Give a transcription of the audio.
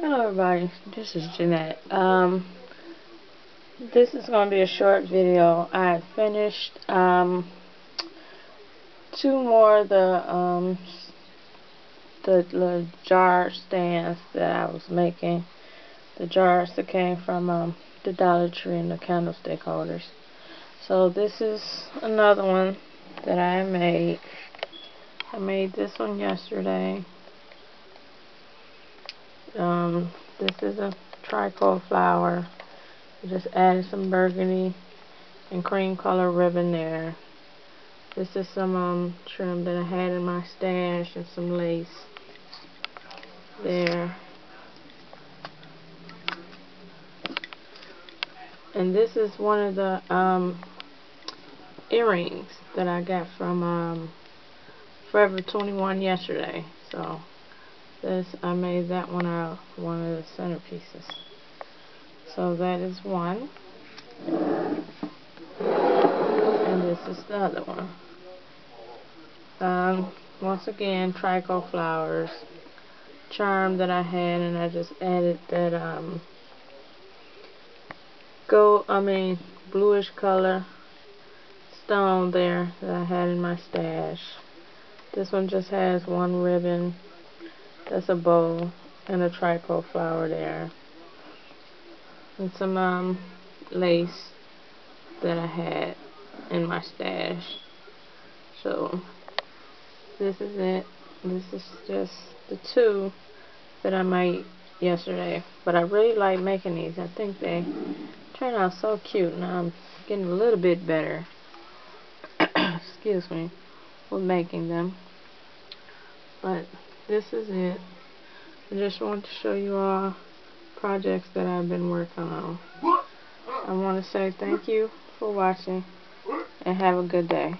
Hello everybody, this is Jeanette. Um, this is going to be a short video. I finished um, two more of the um, the little jar stands that I was making. The jars that came from um, the Dollar Tree and the candlestick holders. So this is another one that I made. I made this one yesterday. Um, this is a tricolor flower. Just added some burgundy and cream color ribbon there. This is some um, trim that I had in my stash and some lace there. And this is one of the um, earrings that I got from um, Forever 21 yesterday. So this I made that one out one of the centerpieces. So that is one. And this is the other one. Um, once again trico flowers. Charm that I had and I just added that um, gold I mean bluish color stone there that I had in my stash. This one just has one ribbon that's a bow and a trico flower there. And some um, lace that I had in my stash. So this is it. This is just the two that I made yesterday. But I really like making these. I think they turn out so cute. Now I'm getting a little bit better. Excuse me. With making them. But this is it. I just want to show you all projects that I've been working on. I want to say thank you for watching and have a good day.